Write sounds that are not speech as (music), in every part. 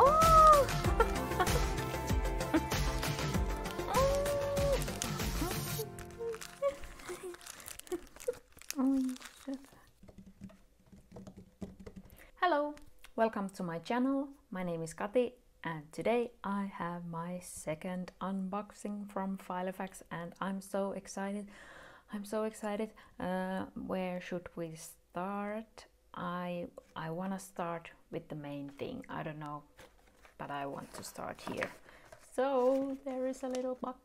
Oh! (laughs) Hello, welcome to my channel. My name is Kati and today I have my second unboxing from Filofax and I'm so excited. I'm so excited. Uh, where should we start? I I want to start with the main thing. I don't know, but I want to start here. So there is a little box.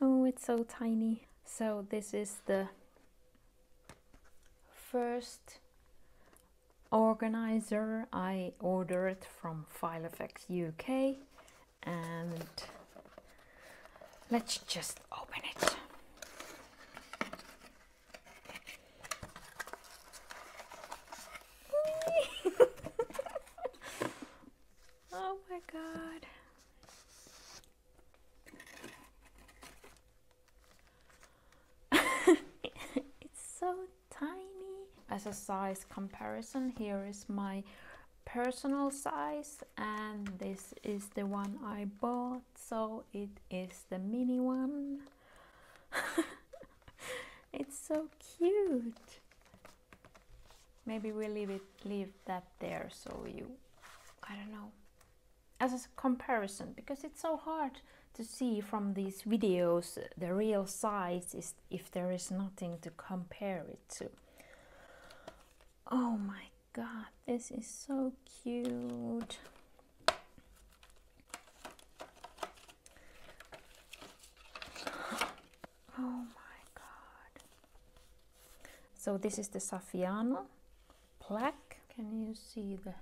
Oh, it's so tiny. So this is the first organizer I ordered from Filofax UK and let's just open it. oh my god. (laughs) it's so tiny. As a size comparison, here is my personal size and this is the one I bought so it is the mini one (laughs) it's so cute maybe we'll leave it leave that there so you I don't know as a comparison because it's so hard to see from these videos uh, the real size is if there is nothing to compare it to. Oh my god this is so cute. (gasps) Oh my god. So this is the Saffiano black can you see the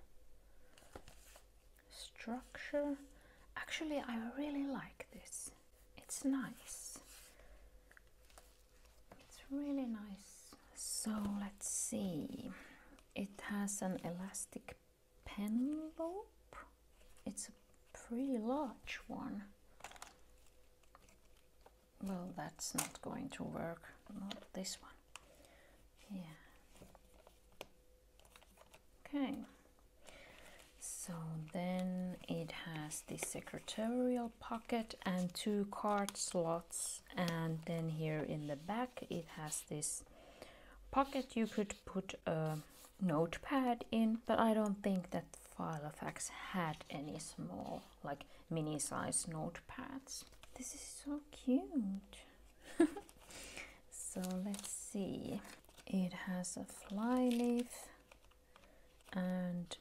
structure. Actually I really like this. It's nice. It's really nice. So let's see. It has an elastic pen lobe it's a pretty large one. Well that's not going to work. Not this one. Yeah. Okay so then it has the secretarial pocket and two card slots. And then here in the back it has this pocket you could put a notepad in but I don't think that Filofax had any small like mini size notepads. This is so cute. (laughs) So let's see. It has a fly leaf and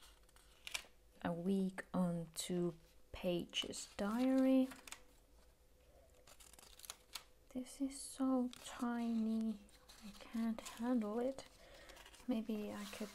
a week on two pages diary. This is so tiny I can't handle it. Maybe I could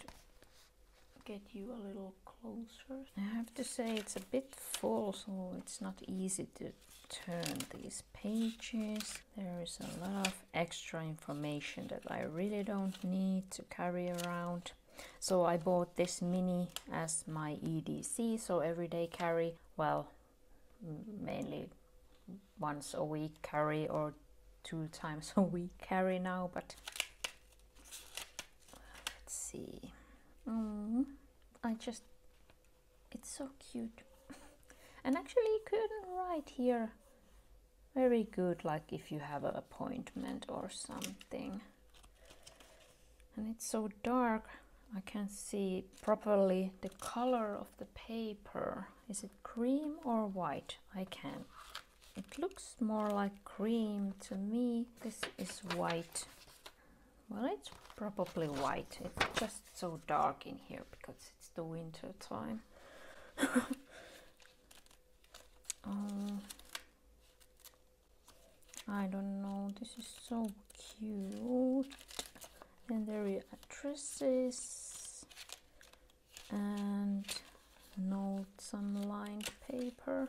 get you a little closer. I have to say it's a bit full so it's not easy to turn these pages. There is a lot of extra information that I really don't need to carry around so I bought this mini as my EDC, so everyday carry, well, mainly once a week carry or two times (laughs) a week carry now, but let's see. Mm, I just, it's so cute. (laughs) and actually you could write here very good, like if you have an appointment or something. And it's so dark I can see properly the color of the paper. Is it cream or white? I can. It looks more like cream to me. This is white. Well, it's probably white. It's just so dark in here because it's the winter time. oh, (laughs) I don't know. This is so cute. Are addresses and note some lined paper.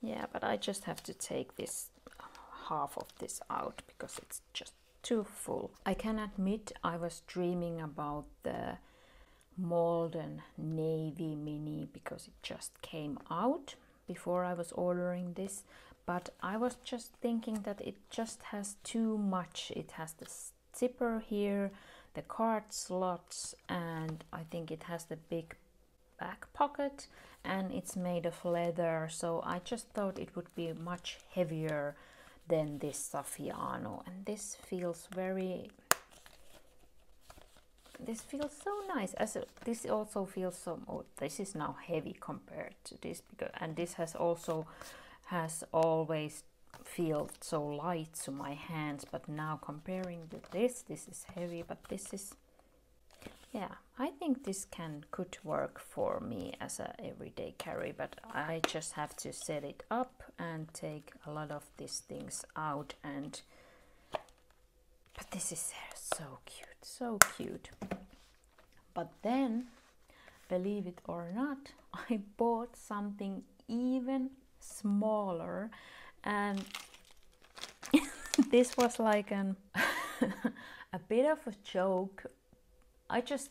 Yeah, but I just have to take this uh, half of this out because it's just too full. I can admit I was dreaming about the Malden Navy Mini because it just came out before I was ordering this but I was just thinking that it just has too much. It has this zipper here, the card slots, and I think it has the big back pocket and it's made of leather so I just thought it would be much heavier than this Saffiano and this feels very this feels so nice. As this also feels so oh, this is now heavy compared to this because and this has also has always felt so light to my hands but now comparing with this this is heavy but this is yeah I think this can could work for me as a everyday carry but I just have to set it up and take a lot of these things out and but this is so cute so cute. But then believe it or not (laughs) I bought something even smaller and (laughs) this was like an (laughs) a bit of a joke. I just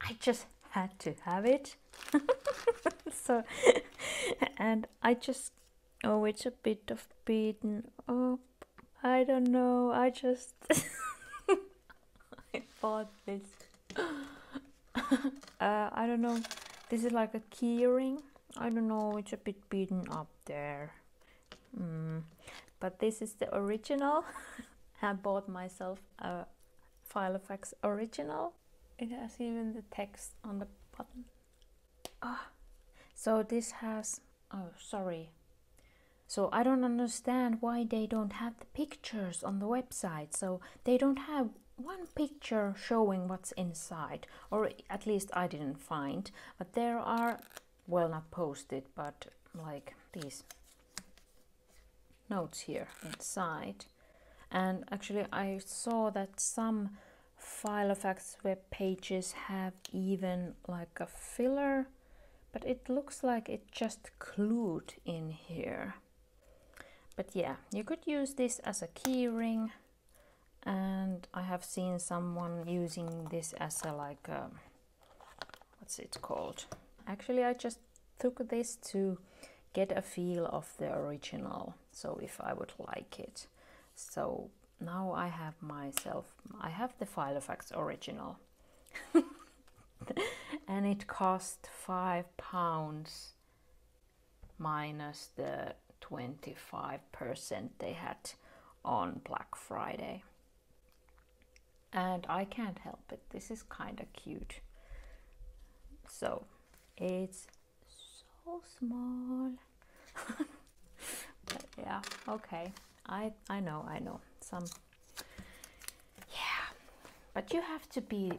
I just had to have it. (laughs) So and I just oh it's a bit of beaten up. I don't know. I just I bought this. Uh, I don't know. This is like a keyring I don't know. It's a bit beaten up there mm. but this is the original (laughs) I bought myself a Filofax original. It has even the text on the bottom. Ah, so this has, oh sorry. So I don't understand why they don't have the pictures on the website. So they don't have one picture showing what's inside, or at least I didn't find. But there are, well not posted, but like these notes here inside. And actually I saw that some Filofax web pages have even like a filler but it looks like it just glued in here. But yeah you could use this as a keyring and I have seen someone using this as a like a, what's it called? Actually I just took this to get a feel of the original so if I would like it so now I have myself, I have the Filofax original. (laughs) and it cost five pounds minus the 25% they had on Black Friday. And I can't help it, this is kind of cute. So it's so small. (laughs) but yeah, okay. I I know, I know. Some Yeah. But you have to be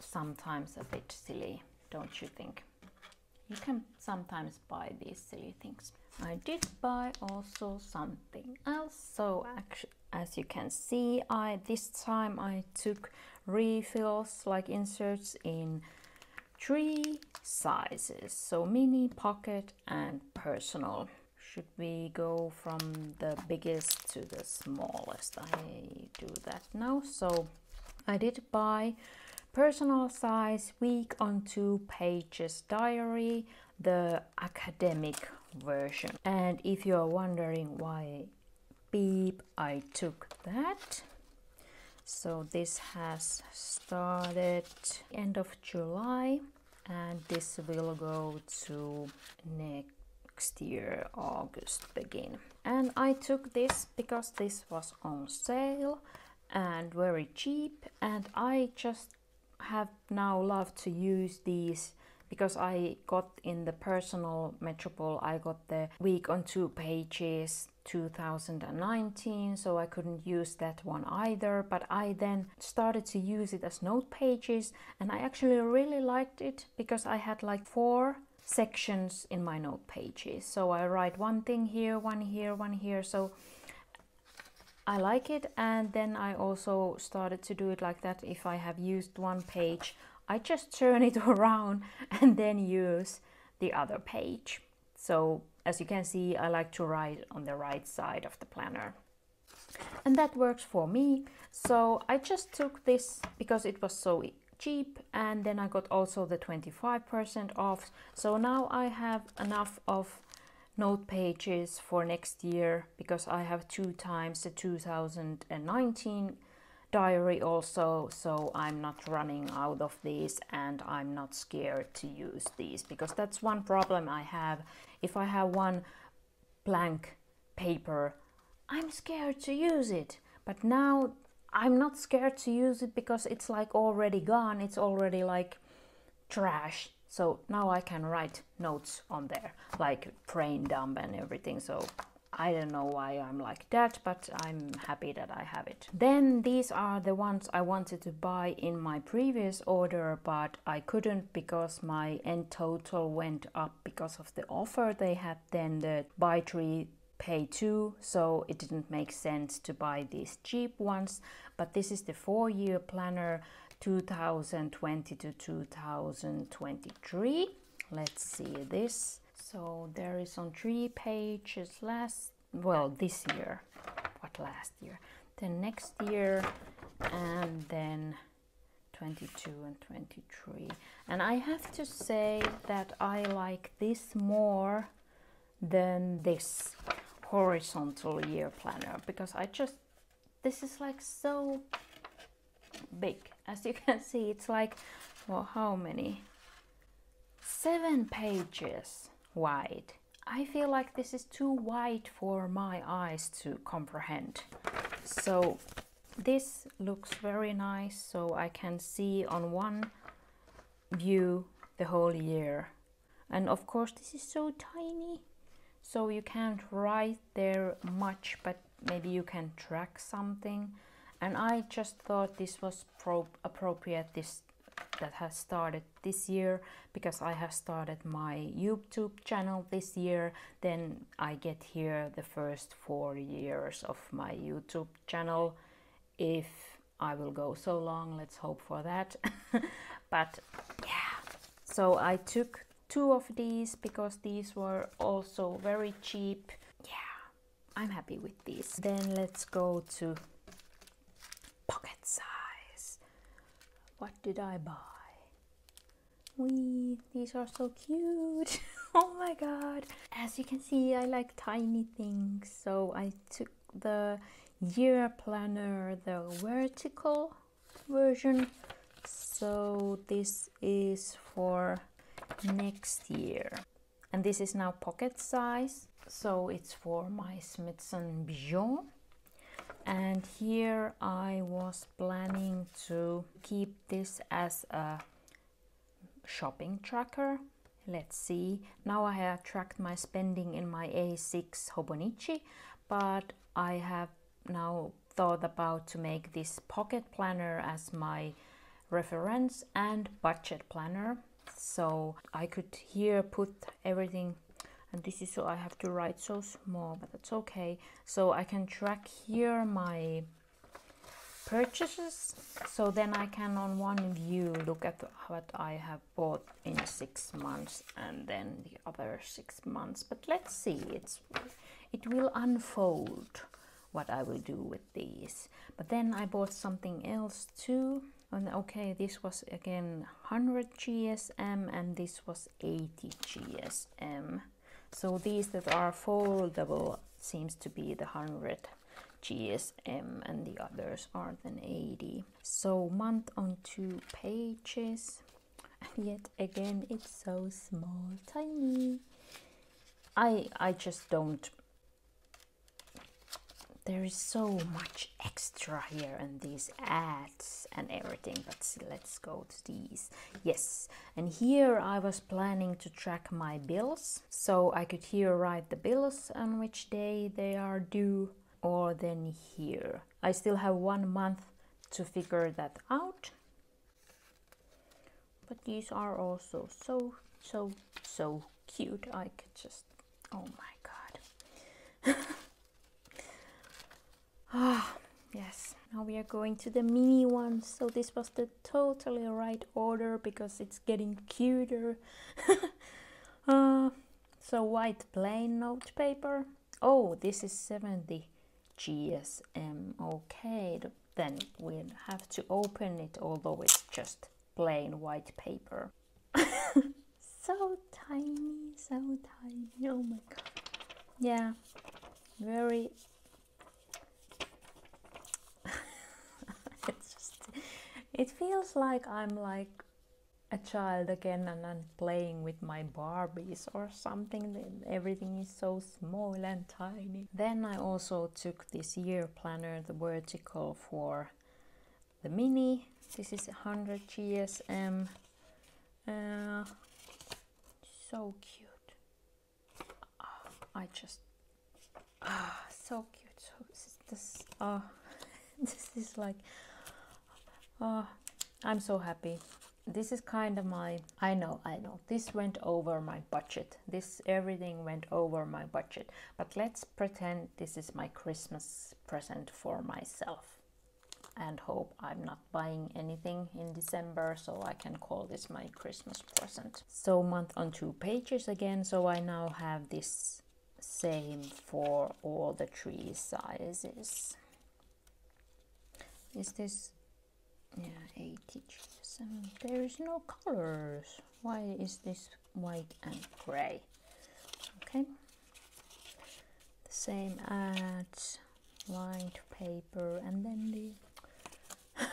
sometimes a bit silly, don't you think? You can sometimes buy these silly things. I did buy also something else. So actually, as you can see, I this time I took refills like inserts in three sizes. So mini, pocket and personal should we go from the biggest to the smallest? I do that now. So I did buy personal size week on two pages diary the academic version. And if you are wondering why beep I took that. So this has started end of July and this will go to next next year August begin. And I took this because this was on sale and very cheap and I just have now loved to use these because I got in the personal Metropol I got the week on two pages 2019 so I couldn't use that one either but I then started to use it as note pages and I actually really liked it because I had like four sections in my note pages. So I write one thing here, one here, one here. So I like it and then I also started to do it like that. If I have used one page, I just turn (laughs) it around and then use the other page. So as you can see, I like to write on the right side of the planner. And that works for me. So I just took this because it was so cheap and then I got also the 25% off. So now I have enough of note pages for next year because I have two times the 2019 diary also so I'm not running out of these and I'm not scared to use these because that's one problem I have. If I have one blank paper I'm scared to use it. But now I'm not scared to use it because it's like already gone. It's already like trash. So now I can write notes on there like brain dump and everything. So I don't know why I'm like that, but I'm happy that I have it. Then these are the ones I wanted to buy in my previous order, but I couldn't because my end total went up because of the offer they had. Then the buy three pay two so it didn't make sense to buy these cheap ones. But this is the four year planner 2020 to 2023 let's see this. So there is on three pages last, well, this year, what last year, then next year, and then 22 and 23. And I have to say that I like this more than this horizontal year planner because I just, this is like so big. As you can (laughs) see, it's like, well, how many? Seven pages wide. I feel like this is too wide for my eyes to comprehend. So this looks very nice so I can see on one view the whole year. And of course this is so tiny so you can't write there much but maybe you can track something. And I just thought this was appropriate this that has started this year because I have started my YouTube channel this year. Then I get here the first four years of my YouTube channel if I will go so long let's hope for that. (laughs) But yeah. So I took two of these because these were also very cheap yeah I'm happy with these then let's go to pocket size what did I buy? Wee, these are so cute. (laughs) oh my god. As you can see, I like tiny things. So I took the year planner, the vertical version. So this is for next year. And this is now pocket size. So it's for my Smythson Bijou and here I was planning to keep this as a shopping tracker let's see now I have tracked my spending in my A6 Hobonichi but I have now thought about to make this pocket planner as my reference and budget planner so I could here put everything and this is so I have to write so small but that's okay. So I can track here my purchases. So then I can on one view look at what I have bought in six months and then the other six months. But let's see it's it will unfold what I will do with these. But then I bought something else too and okay this was again 100 GSM and this was 80 GSM so these that are foldable seems to be the 100 GSM and the others are then 80. So month on two pages. And yet again it's so small, tiny. I I just don't there is so much extra here and these ads and everything but let's go to these. Yes and here I was planning to track my bills so I could here write the bills on which day they are due or then here. I still have one month to figure that out. But these are also so so so cute. I could just oh my god (laughs) Ah, yes. Now we are going to the mini ones. So this was the totally right order because it's getting cuter. uh, (laughs) so white plain note paper. Oh, this is 70 GSM. Okay, then we'll have to open it, although it's just plain white paper. (laughs) so tiny, so tiny. Oh my god. Yeah, very it feels like I'm like a child again and I'm playing with my Barbies or something. Everything is so small and tiny. Then I also took this year planner, the vertical for the mini. This is 100 GSM. Uh, so cute. Oh, I just ah, so cute. So this, oh, (laughs) this is like oh, I'm so happy. This is kind of my i know i know. This went over my budget. This everything went over my budget. But let's pretend this is my christmas present for myself and hope i'm not buying anything in december so i can call this my christmas present. So month on two pages again. So i now have this same for all the three sizes. Is this yeah 80 some there is no colors. Why is this white and gray? Okay. The same ads lined paper and then the (laughs)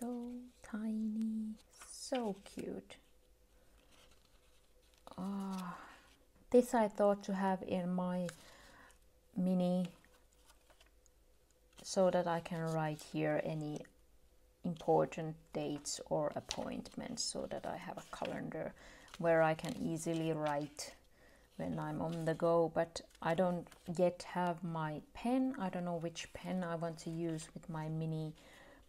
so tiny so cute. Ah this I thought to have in my mini so that I can write here any important dates or appointments so that I have a calendar where I can easily write when I'm on the go. But I don't yet have my pen. I don't know which pen I want to use with my mini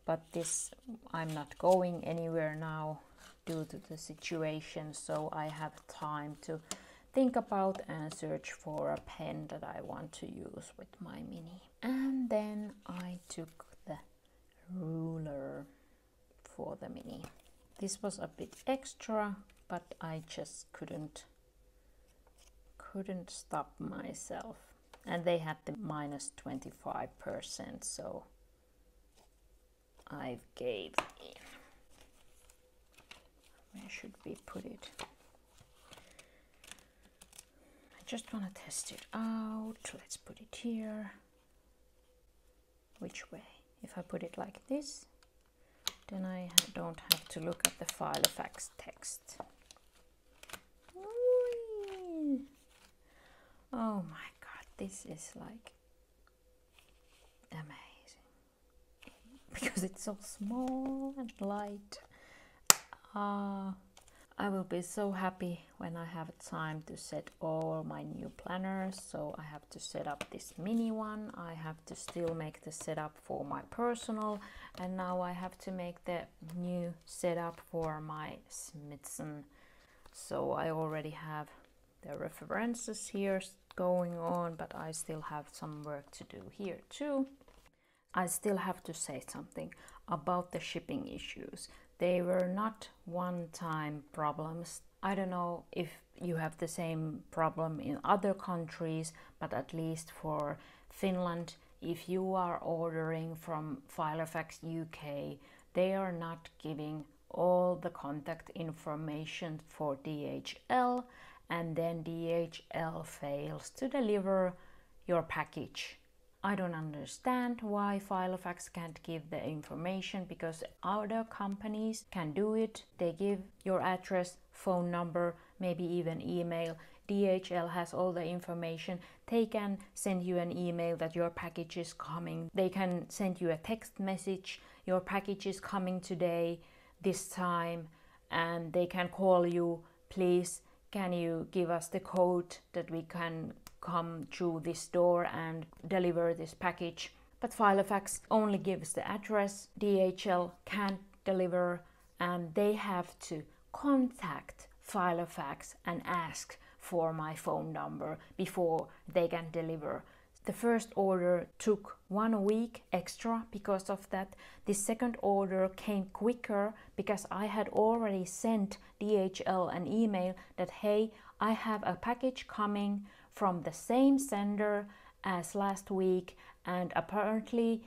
but this I'm not going anywhere now due to the situation. So I have time to think about and search for a pen that I want to use with my mini. And then I took the ruler for the mini. This was a bit extra but I just couldn't couldn't stop myself. And they had the minus 25 percent so I gave in. Where should we put it just want to test it out. Let's put it here. Which way? If I put it like this then I don't have to look at the Filofax text. Oh my god this is like amazing. (laughs) Because it's so small and light. Uh, I will be so happy when I have time to set all my new planners. So I have to set up this mini one. I have to still make the setup for my personal. And now I have to make the new setup for my Smythson. So I already have the references here going on, but I still have some work to do here too. I still have to say something about the shipping issues. They were not one time problems. I don't know if you have the same problem in other countries, but at least for Finland, if you are ordering from Filofax UK, they are not giving all the contact information for DHL and then DHL fails to deliver your package I don't understand why Filofax can't give the information because other companies can do it. They give your address, phone number, maybe even email. DHL has all the information. They can send you an email that your package is coming. They can send you a text message, your package is coming today, this time, and they can call you, please, can you give us the code that we can come through this door and deliver this package. But Filofax only gives the address, DHL can't deliver, and they have to contact Filofax and ask for my phone number before they can deliver. The first order took one week extra because of that. The second order came quicker because I had already sent DHL an email that hey, I have a package coming from the same sender as last week and apparently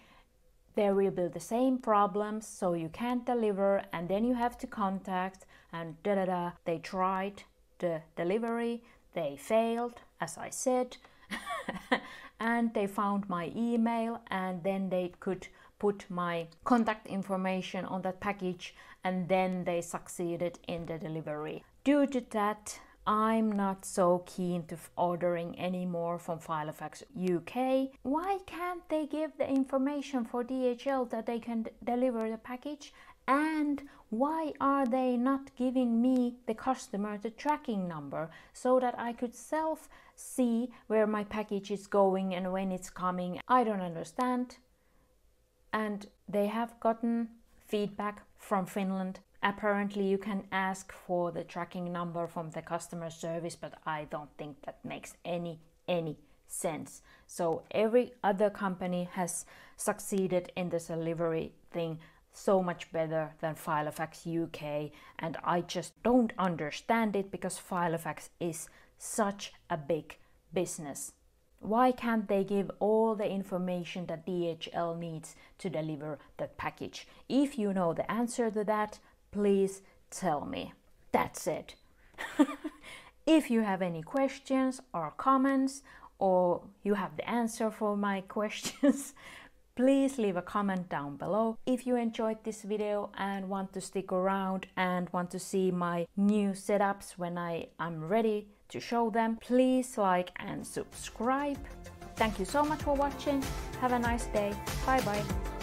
there will be the same problems so you can't deliver and then you have to contact and da da da they tried the delivery they failed as i said (laughs) and they found my email and then they could put my contact information on that package and then they succeeded in the delivery. Due to that, I'm not so keen to ordering anymore from Filofax UK. Why can't they give the information for DHL that they can deliver the package? And why are they not giving me, the customer, the tracking number so that I could self see where my package is going and when it's coming? I don't understand. And they have gotten feedback from Finland apparently you can ask for the tracking number from the customer service but i don't think that makes any any sense so every other company has succeeded in this delivery thing so much better than Filofax UK and I just don't understand it because Filofax is such a big business. Why can't they give all the information that DHL needs to deliver the package? If you know the answer to that, please tell me. That's it. (laughs) if you have any questions or comments or you have the answer for my (laughs) questions, please leave a comment down below. If you enjoyed this video and want to stick around and want to see my new setups when I am ready to show them, please like and subscribe. Thank you so much for watching. Have a nice day. Bye bye.